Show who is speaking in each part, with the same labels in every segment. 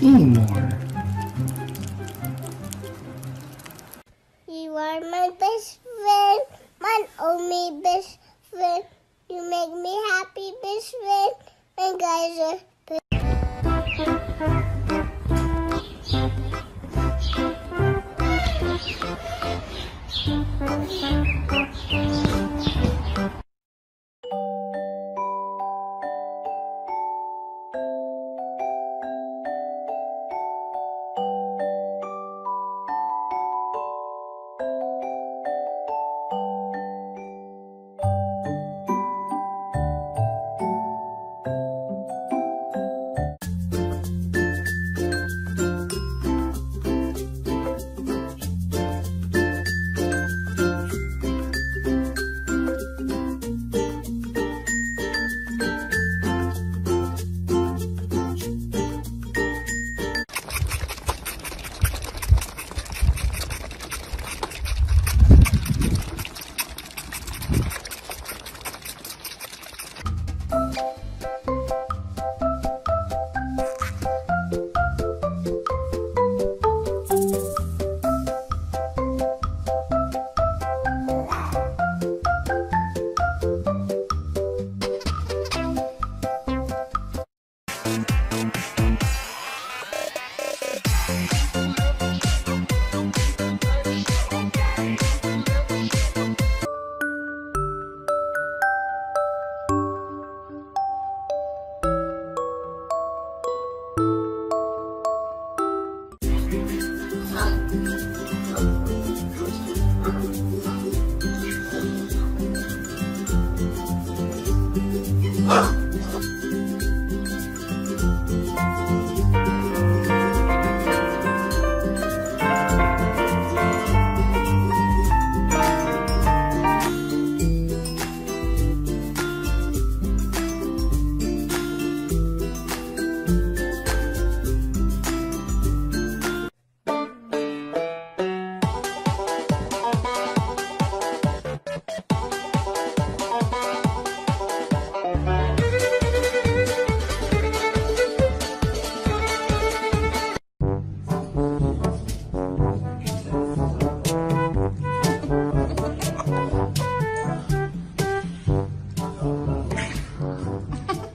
Speaker 1: Seymour.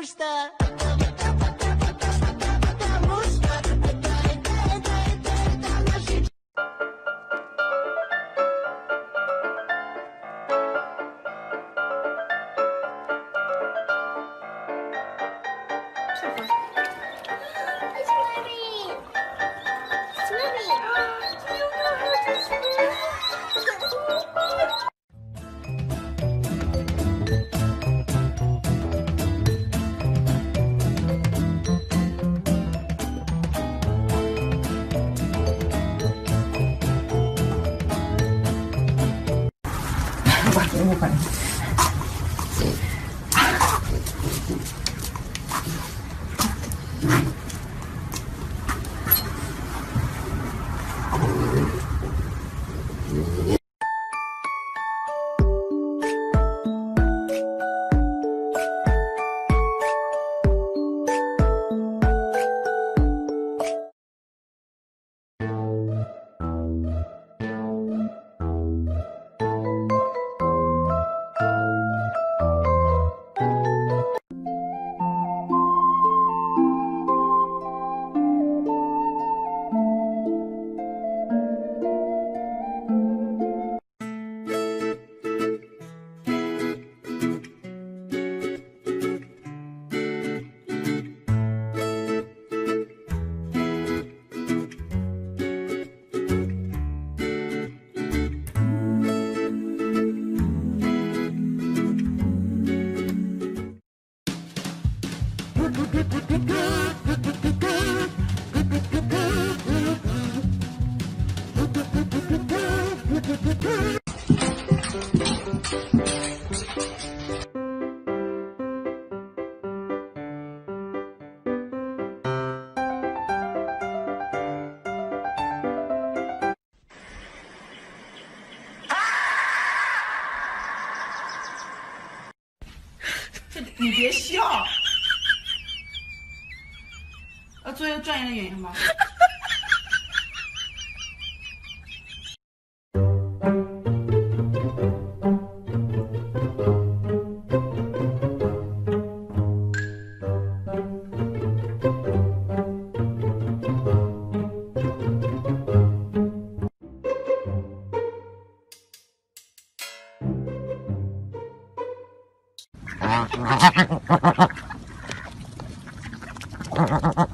Speaker 2: gusta.
Speaker 3: 你别笑，呃做一个专业的演员 Ha
Speaker 4: ha ha ha.